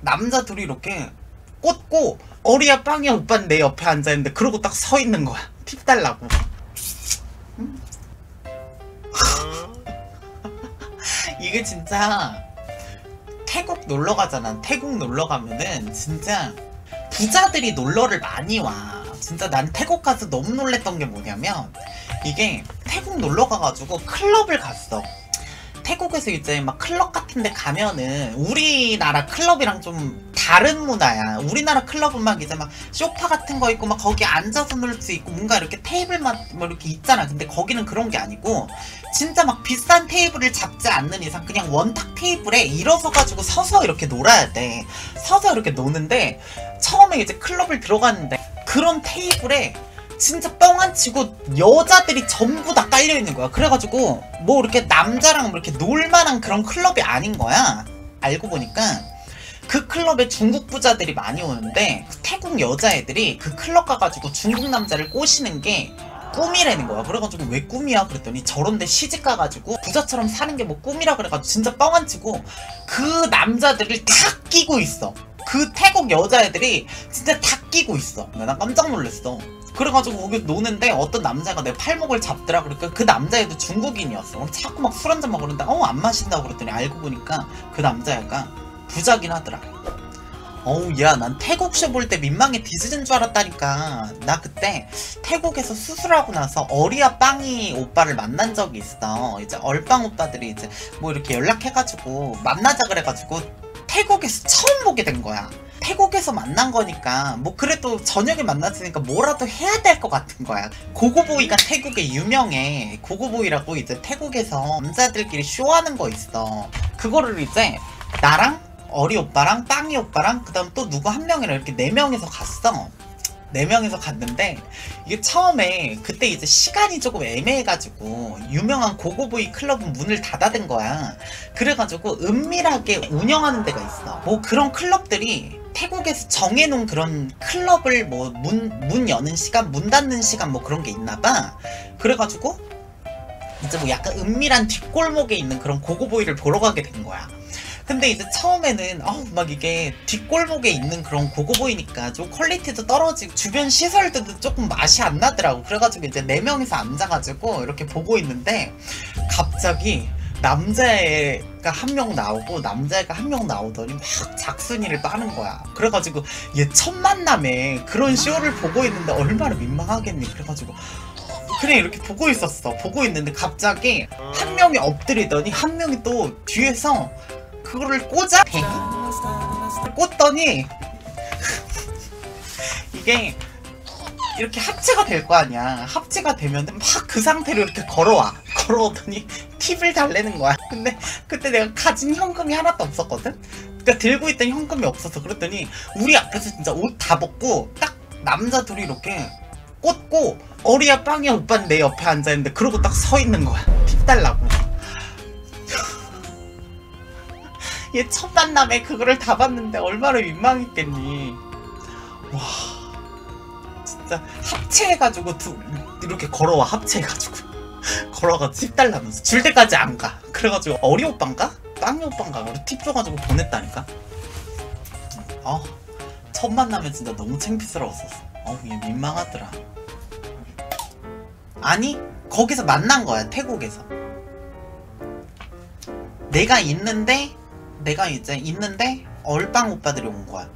남자 둘이 이렇게 꽂고 어리야 빵이야 오빠는 내 옆에 앉아있는데 그러고 딱 서 있는 거야. 팁 달라고. 음. 이게 진짜 태국 놀러 가잖아. 태국 놀러 가면은 진짜 부자들이 놀러를 많이 와. 진짜 난 태국 가서 너무 놀랬던 게 뭐냐면 이게 태국 놀러 가가지고 클럽을 갔어 태국에서 이제 막 클럽 같은 데 가면은 우리나라 클럽이랑 좀 다른 문화야. 우리나라 클럽은 막 이제 막 소파 같은 거 있고 막 거기 앉아서 놀 수 있고 뭔가 이렇게 테이블만 뭐 이렇게 있잖아. 근데 거기는 그런 게 아니고 진짜 막 비싼 테이블을 잡지 않는 이상 그냥 원탁 테이블에 일어서 가지고 서서 이렇게 놀아야 돼. 서서 이렇게 노는데 처음에 이제 클럽을 들어갔는데 그런 테이블에 진짜 뻥 안 치고 여자들이 전부 다 깔려 있는 거야. 그래가지고 뭐 이렇게 남자랑 뭐 이렇게 놀만한 그런 클럽이 아닌 거야. 알고 보니까 그 클럽에 중국 부자들이 많이 오는데 태국 여자애들이 그 클럽 가가지고 중국 남자를 꼬시는 게 꿈이라는 거야. 그래가지고 왜 꿈이야? 그랬더니 저런데 시집 가가지고 부자처럼 사는 게 뭐 꿈이라 그래가지고 진짜 뻥 안 치고 그 남자들을 다 끼고 있어. 그 태국 여자애들이 진짜 다 끼고 있어. 나 깜짝 놀랐어. 그래가지고 거기 노는데 어떤 남자가 내 팔목을 잡더라 그러니까 그 남자애도 중국인이었어 자꾸 막 술 한잔 먹으는데 어 안 마신다고 그랬더니 알고 보니까 그 남자애가 부자긴 하더라 어우 야 난 태국쇼 볼 때 민망해 뒤지는 줄 알았다니까. 나 그때 태국에서 수술하고 나서 어리야 빵이 오빠를 만난 적이 있어. 이제 얼빵 오빠들이 이제 뭐 이렇게 연락해가지고 만나자 그래가지고 태국에서 처음 보게 된 거야. 태국에서 만난 거니까 뭐 그래도 저녁에 만났으니까 뭐라도 해야 될 것 같은 거야. 고고보이가 태국에 유명해. 고고보이라고 이제 태국에서 남자들끼리 쇼하는 거 있어. 그거를 이제 나랑 어리 오빠랑 빵이 오빠랑 그 다음 또 누구 한 명이랑 이렇게 네 명이서 갔어. 네 명이서 갔는데 이게 처음에 그때 이제 시간이 조금 애매해가지고 유명한 고고보이 클럽은 문을 닫아둔 거야. 그래가지고 은밀하게 운영하는 데가 있어. 뭐 그런 클럽들이 태국에서 정해놓은 그런 클럽을 뭐 문 문 여는 시간 문 닫는 시간 뭐 그런 게 있나봐. 그래가지고 이제 뭐 약간 은밀한 뒷골목에 있는 그런 고고보이를 보러 가게 된 거야 근데 이제 처음에는 아우 막 이게 뒷골목에 있는 그런 고고보이니까 좀 퀄리티도 떨어지고 주변 시설들도 조금 맛이 안 나더라고. 그래가지고 이제 네 명이서 앉아가지고 이렇게 보고 있는데 갑자기 남자애가 한 명 나오고 남자애가 한 명 나오더니 막 작순이를 빠는 거야. 그래가지고 얘 첫 만남에 그런 쇼를 보고 있는데 얼마나 민망하겠니? 그래가지고 그냥 이렇게 보고 있었어. 보고 있는데 갑자기 한 명이 엎드리더니 한 명이 또 뒤에서 그거를 꽂아? 꽂더니 이게 이렇게 합체가 될 거 아니야. 합체가 되면은 막그 상태로 이렇게 걸어와. 걸어오더니 팁을 달래는 거야. 근데 그때 내가 가진 현금이 하나도 없었거든? 그러니까 들고 있던 현금이 없어서 그랬더니 우리 앞에서 진짜 옷 다 벗고 딱 남자 둘이 이렇게 꽂고 어리야 빵이야 오빠는 내 옆에 앉아있는데 그러고 딱 서 있는 거야. 팁 달라고 얘 첫 만남에 그거를 다 봤는데 얼마나 민망했겠니. 와 진짜 합체해가지고 두, 이렇게 걸어와 합체해가지고. 걸어가 팁 달라면서. 줄 때까지 안 가. 그래가지고 어리 오빠인가? 빵이 오빠인가? 우리 팁 줘가지고 보냈다니까. 어, 첫 만나면 진짜 너무 창피스러웠었어. 어우 얘 민망하더라. 아니 거기서 만난 거야 태국에서. 내가 있는데 내가 이제 있는데 얼빵 오빠들이 온 거야